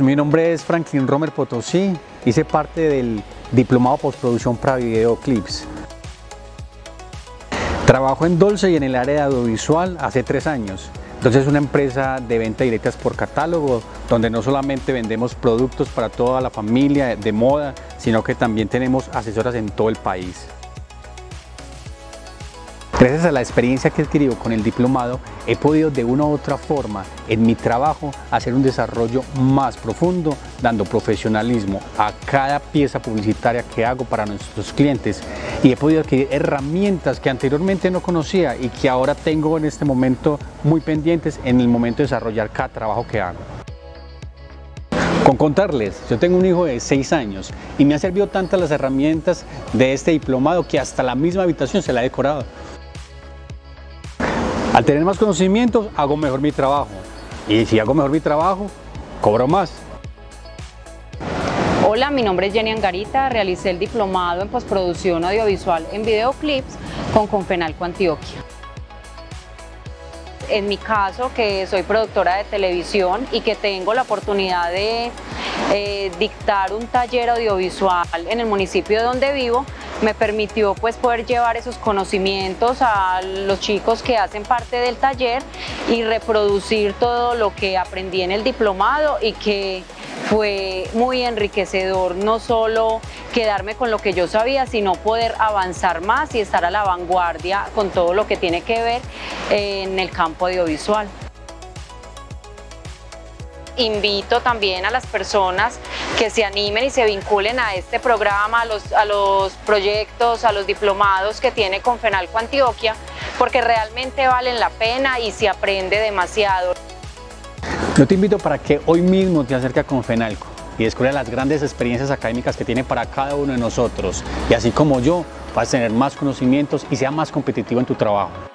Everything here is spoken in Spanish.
Mi nombre es Franklin Romer Potosí, hice parte del Diplomado Postproducción para Videoclips. Trabajo en Dolce y en el área de audiovisual hace tres años. Entonces es una empresa de venta directas por catálogo, donde no solamente vendemos productos para toda la familia de moda, sino que también tenemos asesoras en todo el país. Gracias a la experiencia que he adquirido con el diplomado, he podido de una u otra forma en mi trabajo hacer un desarrollo más profundo, dando profesionalismo a cada pieza publicitaria que hago para nuestros clientes y he podido adquirir herramientas que anteriormente no conocía y que ahora tengo en este momento muy pendientes en el momento de desarrollar cada trabajo que hago. Con contarles, yo tengo un hijo de 6 años y me han servido tantas las herramientas de este diplomado que hasta la misma habitación se la he decorado. Al tener más conocimientos, hago mejor mi trabajo. Y si hago mejor mi trabajo, cobro más. Hola, mi nombre es Jenny Angarita, realicé el diplomado en postproducción audiovisual en videoclips con Confenalco Antioquia. En mi caso, que soy productora de televisión y que tengo la oportunidad de eh, dictar un taller audiovisual en el municipio donde vivo, me permitió pues poder llevar esos conocimientos a los chicos que hacen parte del taller y reproducir todo lo que aprendí en el diplomado y que fue muy enriquecedor no solo quedarme con lo que yo sabía, sino poder avanzar más y estar a la vanguardia con todo lo que tiene que ver en el campo audiovisual invito también a las personas que se animen y se vinculen a este programa, a los, proyectos, a los diplomados que tiene Confenalco Antioquia, porque realmente valen la pena y se aprende demasiado. Yo te invito para que hoy mismo te acerques a Confenalco y descubra las grandes experiencias académicas que tiene para cada uno de nosotros. Y así como yo, vas a tener más conocimientos y sea más competitivo en tu trabajo.